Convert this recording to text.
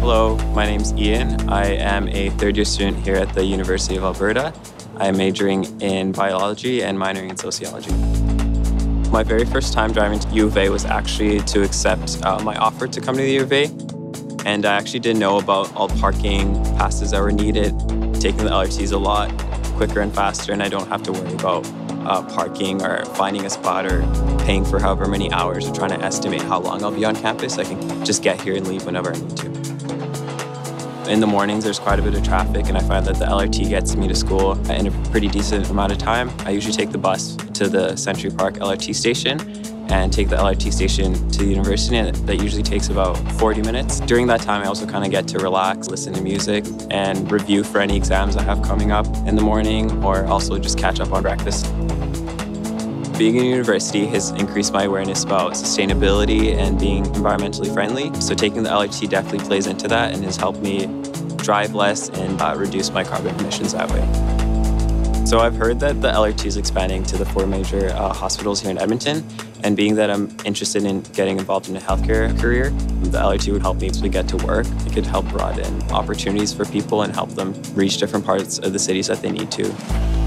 Hello, my name's Ian. I am a third year student here at the University of Alberta. I am majoring in biology and minoring in sociology. My very first time driving to U of A was actually to accept uh, my offer to come to the U of A. And I actually didn't know about all parking passes that were needed. Taking the LRT a lot quicker and faster, and I don't have to worry about uh, parking or finding a spot or paying for however many hours or trying to estimate how long I'll be on campus. I can just get here and leave whenever I need to. In the mornings, there's quite a bit of traffic, and I find that the LRT gets me to school in a pretty decent amount of time. I usually take the bus to the Century Park LRT station and take the LRT station to the university, and that usually takes about 40 minutes. During that time, I also kind of get to relax, listen to music, and review for any exams I have coming up in the morning, or also just catch up on breakfast. Being in university has increased my awareness about sustainability and being environmentally friendly. So taking the LRT definitely plays into that and has helped me drive less and uh, reduce my carbon emissions that way. So I've heard that the LRT is expanding to the four major uh, hospitals here in Edmonton. And being that I'm interested in getting involved in a healthcare career, the LRT would help me to get to work. It could help broaden opportunities for people and help them reach different parts of the cities that they need to.